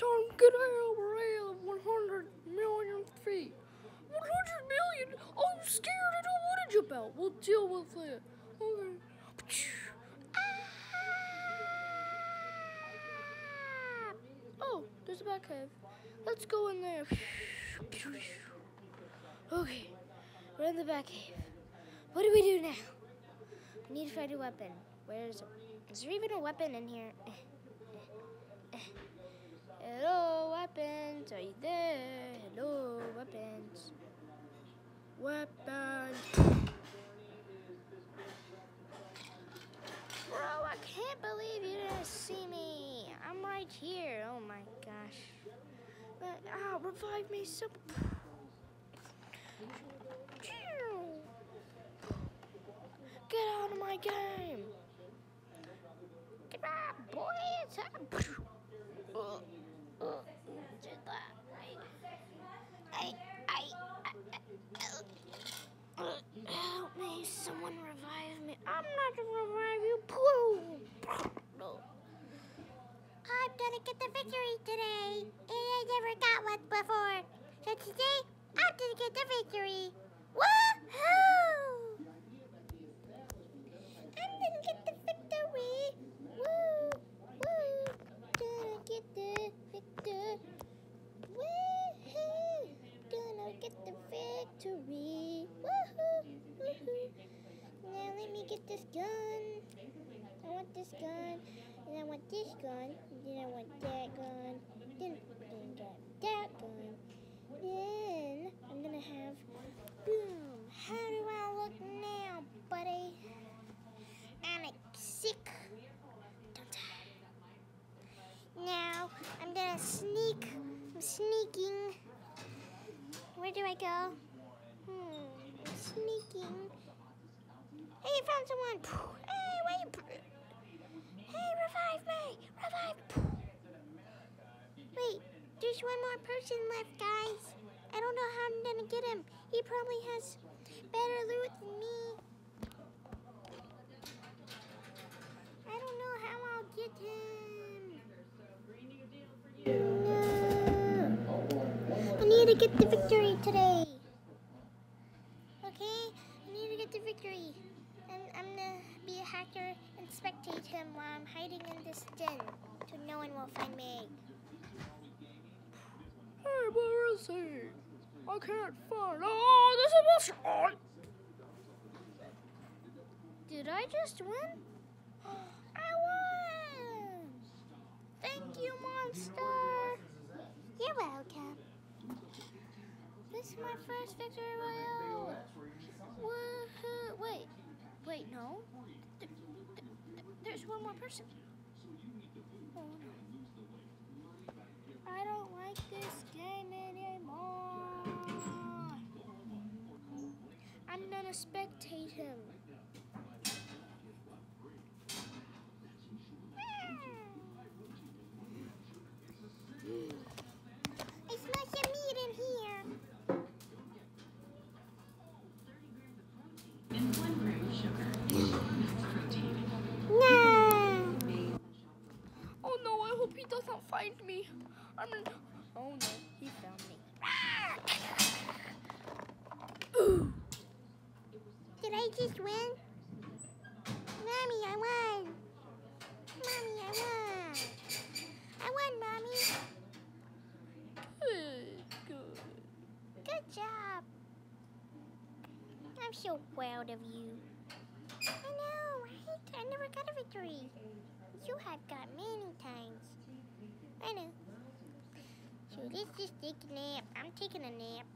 Time to get out of rail of 100 million feet. 100 million? I'm scared. I don't want to jump out. We'll deal with it. Okay. Ah! Oh, there's a back cave. Let's go in there. Okay, we're in the back cave. What do we do now? We need to find a weapon. Where's is there even a weapon in here? revive me. So. Get out of my game. Get out, boy. It's uh, uh, did that. I, I, I, I, help me. Someone revive me. I'm not gonna revive you. No. I'm gonna get the victory today. And I never got one before. So today, I'm gonna get the victory. Woohoo! This gun. Then I want that gun. Then, then got that gun. Then I'm gonna have boom. How do I look now, buddy? I'm sick. Don't die. Now I'm gonna sneak. I'm sneaking. Where do I go? Hmm. I'm sneaking. Hey, I found someone. Hey, wait. Hey, revive me. Revive. Wait, one more person left, guys. I don't know how I'm gonna get him. He probably has better loot than me. I don't know how I'll get him. No. I need to get the victory today. Okay? I need to get the victory. And I'm gonna be a hacker and spectate him while I'm hiding in this den so no one will find me. Hey, where is he? I can't find. Oh, this is bullshit. Did I just win? I won! Thank you, monster. You're welcome. This is my first victory royale. Woohoo! Wait, wait, no. Th- th- th- there's one more person. Oh no. I don't like this game anymore. I'm gonna spectate him. I smell some meat in here. and one gram sugar. That's protein. No. Oh no, I hope he doesn't find me. I'm in... Oh no, he found me. Ooh. Did I just win? Mommy, I won. Mommy, I won. I won, Mommy. Good, good. Good job. I'm so proud of you. I know, right? I never got a victory. You have got many times. I know. So this is taking a nap. I'm taking a nap.